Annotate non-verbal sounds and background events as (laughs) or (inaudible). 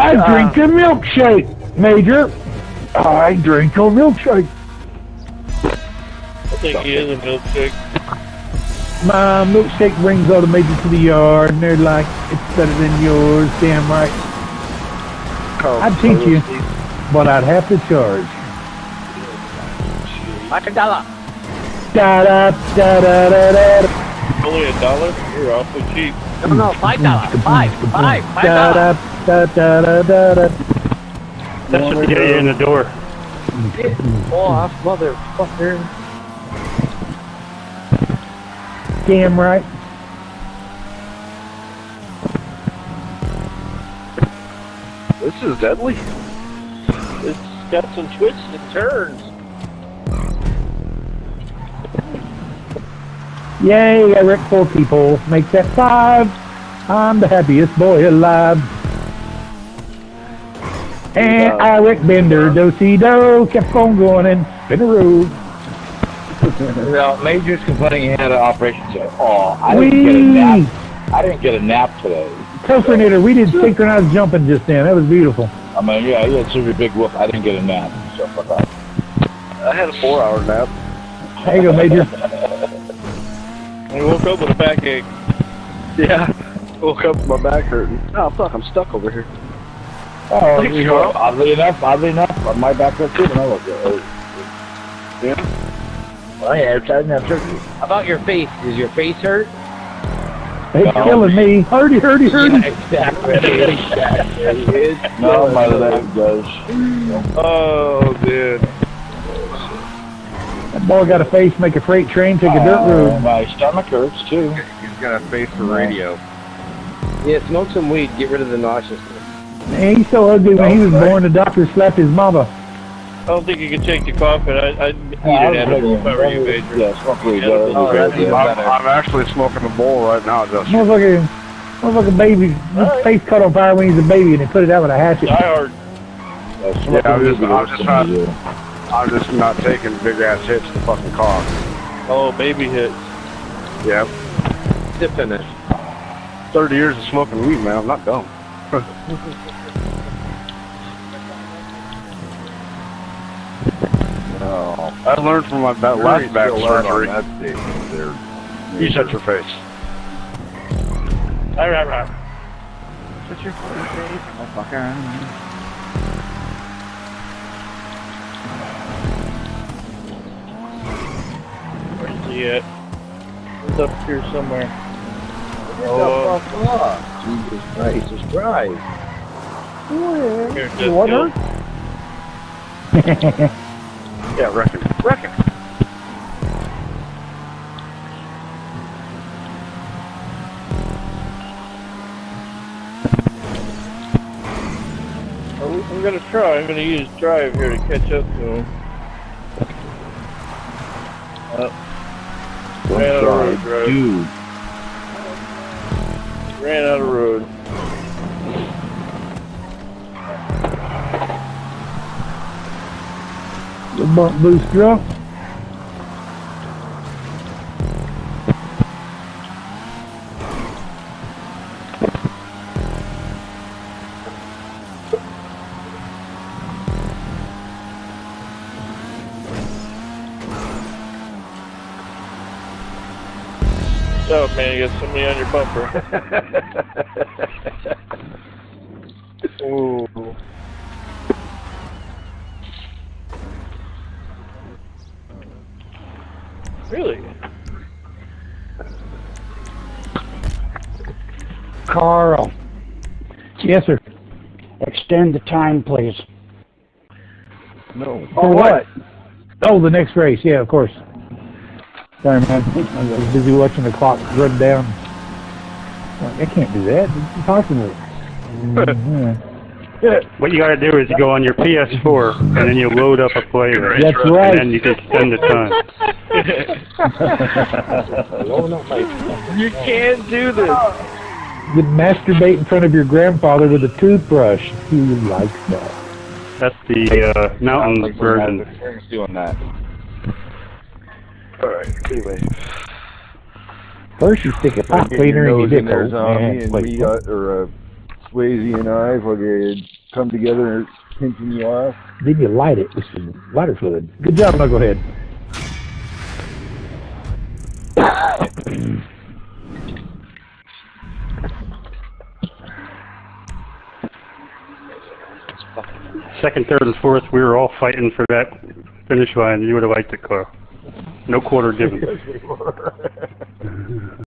I uh, drink a milkshake, Major. I drink a milkshake. I think he is a milkshake. My milkshake brings all the majors to the yard, and they're like, it's better than yours. Damn right. Oh, I'd teach you, oh, but I'd have to charge. Like a dollar. Da da da da da da. Only a dollar? You're awfully cheap. No, no, five dollar. Five, five, five Da dollar. da da da da da. That should get you in the door. Oh, motherfucker. Damn right. This is deadly. It's got some twists and turns. Yay, I wrecked four people. Make that five. I'm the happiest boy alive. And I wrecked Bender, do-si-do, kept on going and spin a road. (laughs) Well, Major's complaining he had an operation today. Oh, I didn't get a nap. I didn't get a nap today. Cofernator, we did synchronized jumping just then. That was beautiful. I mean, yeah, he had such a big whoop. I didn't get a nap. So fuck off. I had a four-hour nap. There you go, Major. (laughs) I woke up with a backache. Yeah. Woke up with my back hurting. Oh fuck, I'm stuck over here. Oh, you know, Carl. oddly enough, oddly enough, my back hurt too when I was there. Yeah. Well, yeah, I didn't have surgery. How about your face? Does your face hurt? It's No. killing me. Hurdy, hurdy, hurdy. exactly. (laughs) No, my leg does. Oh, dude. That boy got a face, make a freight train, take a dirt Uh, road. my stomach hurts too. He's got a face for radio. Yeah, smoke some weed. Get rid of the nauseousness. Man, he's so ugly. When he was born, the doctor slapped his mama. I don't think you can take the coffin. I, I'd eat I an was edible if I were you, ready- Major. Yeah, smoke weed. Yeah, oh, that's that's good. even I'm. I'm actually smoking a bowl right now, Justin. Motherfucker, motherfucker baby, his face caught on fire when he was a baby, and they put it out with a hatchet. Die hard. Uh, Yeah, I'm just- would I'm just for not- me, yeah. I'm just not taking big ass hits to fucking cough. Oh, baby hits. Yeah. To finish. 30 years of smoking weed, man. I'm not dumb. (laughs) Oh, I learned from my last back surgery. You shut your face. All right, right. Shut your fucking face, motherfucker. Where's he at? He's up here somewhere. Oh, fuck off. Jesus Christ, Jesus Christ. here, You want killed. (laughs) Yeah, reckon. Reckon. I'm I'm gonna try. I'm gonna use drive here to catch up to him. Uh, ran out of road. Dude. Ran out of road. The bump boost drop. What's up, man? You got somebody on your bumper. (laughs) Ooh. Really? Carl. Yes, sir. Extend the time, please. No. For what? Oh, the next race. Yeah, of course. Sorry, man. I was busy watching the clock run down. Like, I can't do that. It's (laughs) impossible. What you gotta do is you go on your PS4 and then you load up a player. That's right. And then you can spend the time. You can't do this. You masturbate in front of your grandfather with a toothbrush. He likes that. That's the uh, mountain version. Doing that. Alright, anyway. First you stick a pot cleaner in your dick hole. There's, me Yeah, and wait, we got, or, uh, Swayze and I, for they come together pinching you off. Then you light it with some lighter fluid. Good job, Knucklehead. Second, third, and fourth, we were all fighting for that finish line. You would have liked it, Carl. No quarter given. (laughs) (laughs)